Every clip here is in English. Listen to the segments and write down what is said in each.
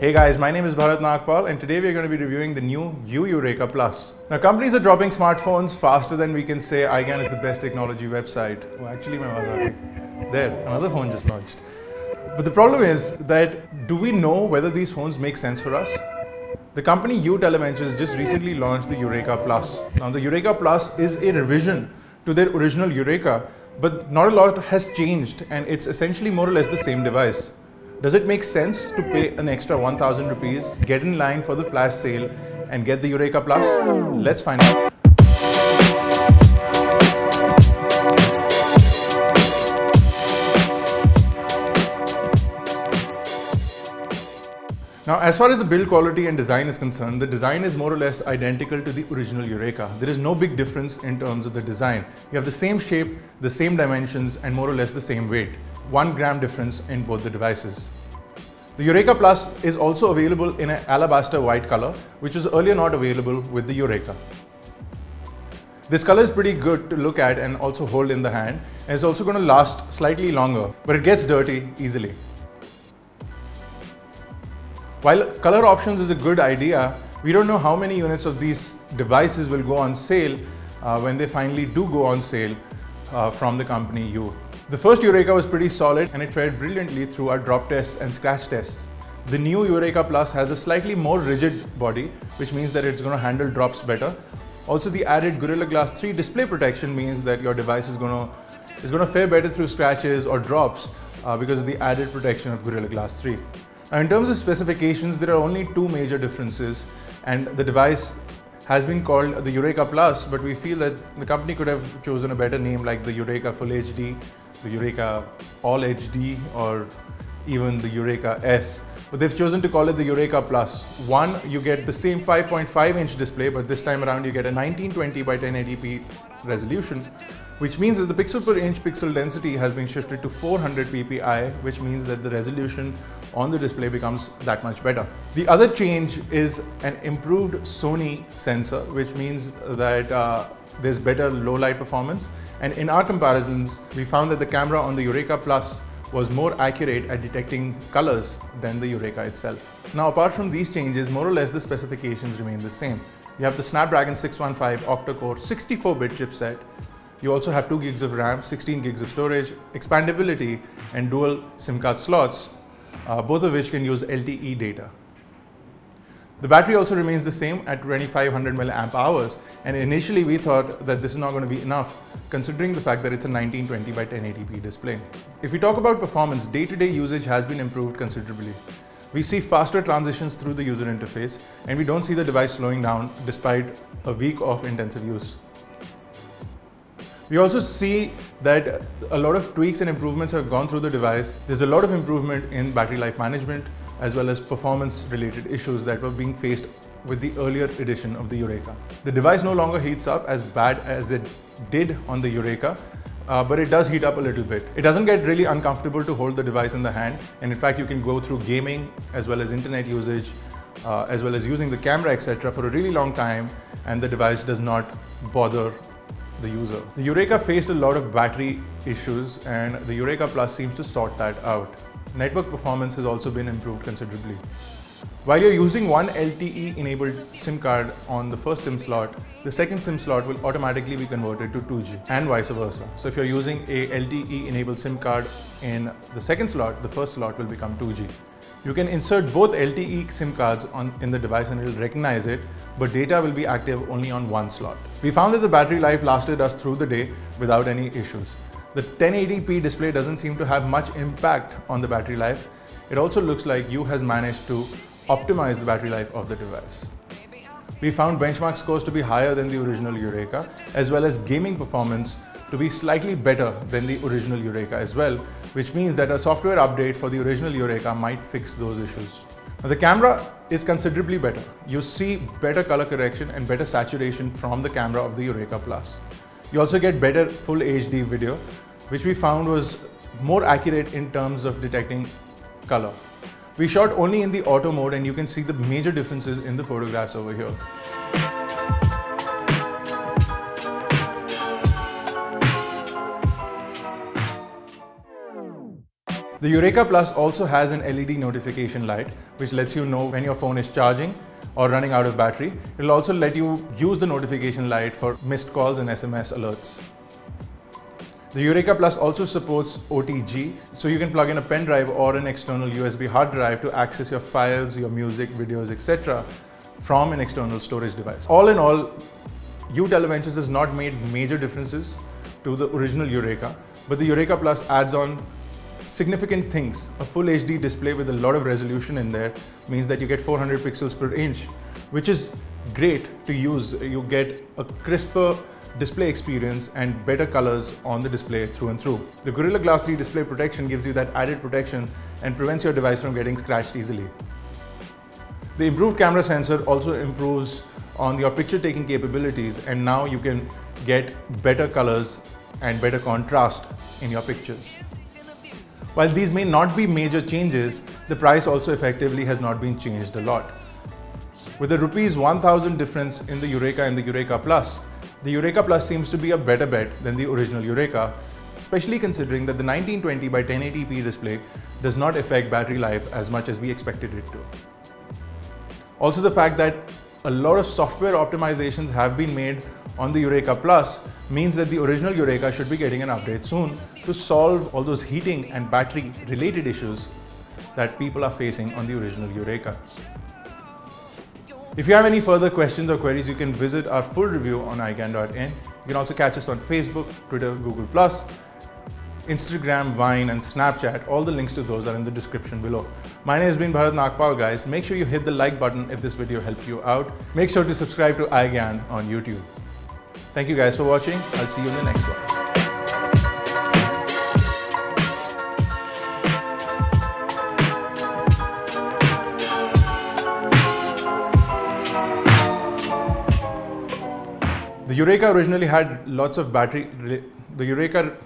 Hey guys, my name is Bharat Nagpal and today we're going to be reviewing the new Yu Yureka Plus. Now companies are dropping smartphones faster than we can say iGyaan is the best technology website. Well, actually my There, another phone just launched. But the problem is that do we know whether these phones make sense for us? The company Yu Televentures just recently launched the Yureka Plus. Now the Yureka Plus is a revision to their original Yureka, but not a lot has changed and it's essentially more or less the same device. Does it make sense to pay an extra 1000 rupees, get in line for the flash sale and get the Yureka Plus? Let's find out. Now, as far as the build quality and design is concerned, the design is more or less identical to the original Yureka. There is no big difference in terms of the design. You have the same shape, the same dimensions, and more or less the same weight. 1 gram difference in both the devices. The Yureka Plus is also available in an alabaster white color, which was earlier not available with the Yureka. This color is pretty good to look at and also hold in the hand, and it's also going to last slightly longer, but it gets dirty easily. While color options is a good idea, we don't know how many units of these devices will go on sale uh, when they finally do go on sale uh, from the company Yu. The first Yureka was pretty solid and it fared brilliantly through our drop tests and scratch tests. The new Yureka Plus has a slightly more rigid body, which means that it's going to handle drops better. Also, the added Gorilla Glass 3 display protection means that your device is going to is going to fare better through scratches or drops uh, because of the added protection of Gorilla Glass 3. Now, in terms of specifications, there are only two major differences, and the device has been called the Yureka Plus, but we feel that the company could have chosen a better name like the Yureka Full HD, the Yureka All HD, or even the Yureka S. But they've chosen to call it the Yureka Plus. One, you get the same 5.5 inch display, but this time around you get a 1920 by 1080p resolution, which means that the pixel per inch pixel density has been shifted to 400 ppi, which means that the resolution on the display becomes that much better. The other change is an improved Sony sensor, which means that uh, there's better low light performance. And in our comparisons, we found that the camera on the Yureka Plus was more accurate at detecting colors than the Yureka itself. Now, apart from these changes, more or less the specifications remain the same. You have the Snapdragon 615 octa-core 64-bit chipset. You also have 2 gigs of RAM, 16 gigs of storage, expandability, and dual SIM card slots, uh, both of which can use LTE data. The battery also remains the same at 2500 milliamp hours and initially we thought that this is not going to be enough considering the fact that it's a 1920 by 1080p display. If we talk about performance, day-to-day -day usage has been improved considerably. We see faster transitions through the user interface and we don't see the device slowing down despite a week of intensive use. We also see that a lot of tweaks and improvements have gone through the device. There's a lot of improvement in battery life management as well as performance related issues that were being faced with the earlier edition of the Yureka. The device no longer heats up as bad as it did on the Yureka, uh, but it does heat up a little bit. It doesn't get really uncomfortable to hold the device in the hand, and in fact, you can go through gaming as well as internet usage, uh, as well as using the camera, etc., for a really long time, and the device does not bother the user. The Yureka faced a lot of battery issues, and the Yureka Plus seems to sort that out. Network performance has also been improved considerably. While you're using one LTE enabled SIM card on the first SIM slot, the second SIM slot will automatically be converted to 2G and vice versa. So if you're using a LTE enabled SIM card in the second slot, the first slot will become 2G. You can insert both LTE SIM cards on, in the device and it will recognize it, but data will be active only on one slot. We found that the battery life lasted us through the day without any issues. The 1080p display doesn't seem to have much impact on the battery life. It also looks like Yu has managed to optimize the battery life of the device. We found benchmark scores to be higher than the original Yureka, as well as gaming performance to be slightly better than the original Yureka as well, which means that a software update for the original Yureka might fix those issues. Now the camera is considerably better. You see better color correction and better saturation from the camera of the Yureka Plus. You also get better full HD video, which we found was more accurate in terms of detecting color. We shot only in the auto mode and you can see the major differences in the photographs over here. The Yureka Plus also has an LED notification light which lets you know when your phone is charging or running out of battery. It'll also let you use the notification light for missed calls and SMS alerts. The Yureka Plus also supports OTG, so you can plug in a pen drive or an external USB hard drive to access your files, your music, videos, etc. from an external storage device. All in all, Yu Televentures has not made major differences to the original Yureka, but the Yureka Plus adds on significant things. A full HD display with a lot of resolution in there means that you get 400 pixels per inch, which is great to use. You get a crisper display experience and better colors on the display through and through. The Gorilla Glass 3 display protection gives you that added protection and prevents your device from getting scratched easily. The improved camera sensor also improves on your picture taking capabilities and now you can get better colors and better contrast in your pictures. While these may not be major changes, the price also effectively has not been changed a lot. With a rupees 1000 difference in the Yureka and the Yureka Plus, the Yureka Plus seems to be a better bet than the original Yureka, especially considering that the 1920 by 1080p display does not affect battery life as much as we expected it to. Also the fact that a lot of software optimizations have been made on the Yureka Plus means that the original Yureka should be getting an update soon to solve all those heating and battery related issues that people are facing on the original Yureka. If you have any further questions or queries, you can visit our full review on iGyaan.in. You can also catch us on Facebook, Twitter, Google+, Instagram, Vine, and Snapchat. All the links to those are in the description below. My name has been Bharat Nagpal, guys. Make sure you hit the like button if this video helped you out. Make sure to subscribe to iGyaan on YouTube. Thank you guys for watching. I'll see you in the next one. Yureka originally had lots of battery. The Yureka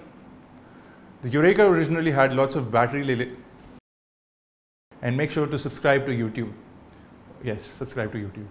the Yureka originally had lots of battery and make sure to subscribe to YouTube. Yes, subscribe to YouTube.